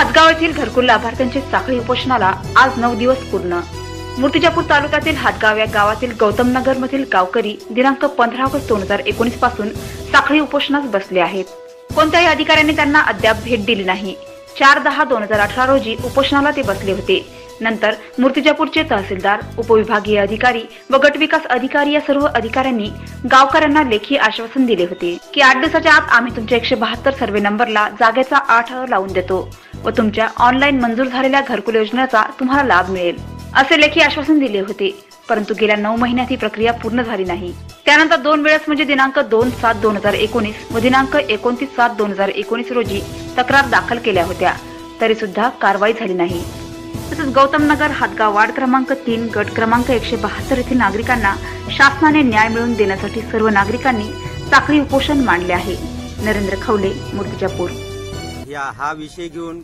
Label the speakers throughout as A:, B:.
A: हातगाव येथील घरकुल लाभार्थ्यांच्या साखळी उपोषणाला आज नऊ दिवस पूर्ण. मूर्तिजापूर तालुक्यातील हातगाव या गावातील गौतम नगर मधील गावकरी दिनांक पंधरा ऑगस्ट दोन हजार एकोणीसपासून साखळी उपोषणास बसले आहेत. कोणत्याही अधिकाऱ्यांनी त्यांना अद्याप भेट दिली नाही. चार दहा दोन हजार अठरा रोजी उपोषणाला ते बसले होते. नंतर मूर्तिजापूरचे तहसीलदार उपविभागीय अधिकारी व गटविकास अधिकारी या सर्व अधिकाऱ्यांनी गावकऱ्यांना लेखी आश्वासन दिले होते की आठ दिवसाच्या आत आम्ही तुमच्या एकशे बहात्तर सर्वे नंबरला जागेचा आठ लावून देतो. व तुमच्या ऑनलाईन मंजूर झालेल्या घरकुल योजनेचा तुम्हाला लाभ मिळेल. असे लेखी आश्वासन दिले होते परंतु गेल्या नऊ महिन्यात ही प्रक्रिया पूर्ण झाली नाही. त्यानंतर दोन वेळेस म्हणजे दिनांक दोन सात दोन हजार एकोणीस व दिनांक एकोणतीस सात दोन हजार एकोणीस रोजी तक्रार दाखल केल्या होत्या. तरी सुद्धा कारवाई झाली नाही. तसंच गौतम नगर हातगाव वार्ड क्रमांक तीन गट क्रमांक एकशे बहात्तर येथील नागरिकांना शासनाने न्याय मिळवून देण्यासाठी सर्व नागरिकांनी साखळी उपोषण मांडले आहे. नरेंद्र खवले मूर्तिजापूर
B: या हा विषय घेऊन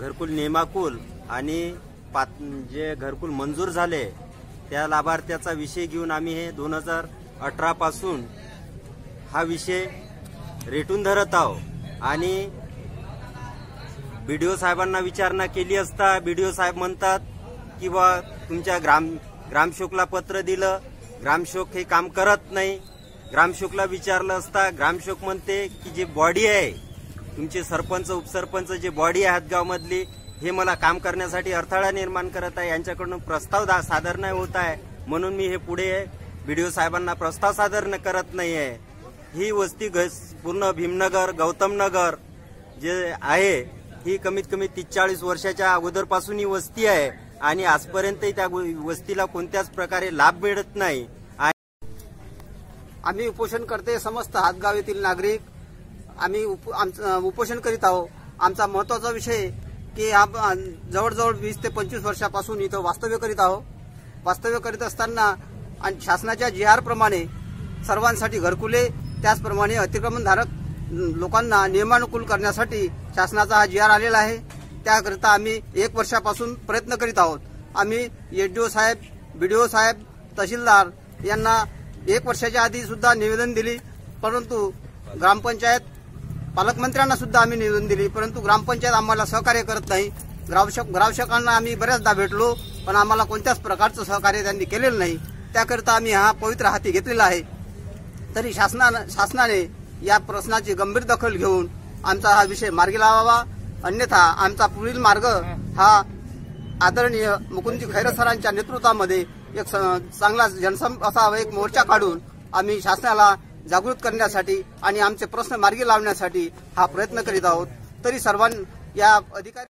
B: घरकुल नेमाकुल आणि पात जे घरकुल मंजूर झाले त्या लाभार्थ्याचा विषय घेऊन आम्ही हे दोन हजार अठरापासून हा विषय रेटून धरत आहोत आणि बी डी ओ साहेबांना विचारणा केली असता बी डी ओ साहेब म्हणतात की बा तुमच्या ग्राम ग्रामशोकला पत्र दिलं ग्रामशोक हे काम करत नाही. ग्रामशोकला विचारलं असता ग्रामशोक म्हणते की जी बॉडी आहे तुमचे सरपंच उपसरपंच जे बॉडी आहे हातगावमधली हे मला काम करण्यासाठी अडथळा निर्माण करत आहे. यांच्याकडून प्रस्ताव दा- सादर नाही होत आहे. म्हणून मी हे पुढे बीडीओ साहेबांना प्रस्ताव सादर करत नाही आहे ही वस्ती घस पूर्ण भीमनगर गौतमनगर जे आहे ही कमीत कमी तीस चाळीस वर्षाच्या अगोदरपासून ही वस्ती आहे. आणि आजपर्यंतही त्या वस्तीला कोणत्याच प्रकारे लाभ मिळत नाही.
C: आम्ही उपोषण करते समस्त हातगाव येथील नागरिक आम्ही उप- आमचं उपोषण करीत आहोत. आमचा महत्त्वाचा विषय की जवळजवळ वीस ते पंचवीस वर्षापासून इथं वास्तव्य करीत आहोत. वास्तव्य करीत असताना आणि शासनाच्या जी आर प्रमाणे सर्वांसाठी घरकुले त्याचप्रमाणे अतिक्रमणधारक लोकांना नियमानुकूल करण्यासाठी शासनाचा हा जी आर आलेला आहे. त्याकरिता आम्ही एक वर्षापासून प्रयत्न करीत आहोत. आम्ही एचडीओ साहेब बीडीओ साहेब तहसीलदार यांना एक वर्षाच्या आधी सुद्धा निवेदन दिली. परंतु ग्रामपंचायत पालकमंत्र्यांना सुद्धा आम्ही निवेदन दिली परंतु ग्रामपंचायत आम्हाला सहकार्य करत नाही. ग्रामशक ग्रामसेवकांना आम्ही बऱ्याचदा भेटलो पण आम्हाला कोणत्याच प्रकारचं सहकार्य त्यांनी केलेलं नाही. त्याकरिता आम्ही हा पवित्र हाती घेतलेला आहे. तरी शासनानं शासनाने या प्रश्नाची गंभीर दखल घेऊन आमचा हा विषय मार्गी लावावा. अन्यथा आमचा पुढील मार्ग हा आदरणीय मुकुंदजी खैरसरांच्या नेतृत्वामध्ये एक स- चांगला जनसंप असा एक मोर्चा काढून आम्ही शासनाला जागृत करण्यासाठी आणि आमचे प्रश्न मार्गी लावण्यासाठी हा प्रयत्न करीत आहोत. तरी सर्वांनी या अधिकारी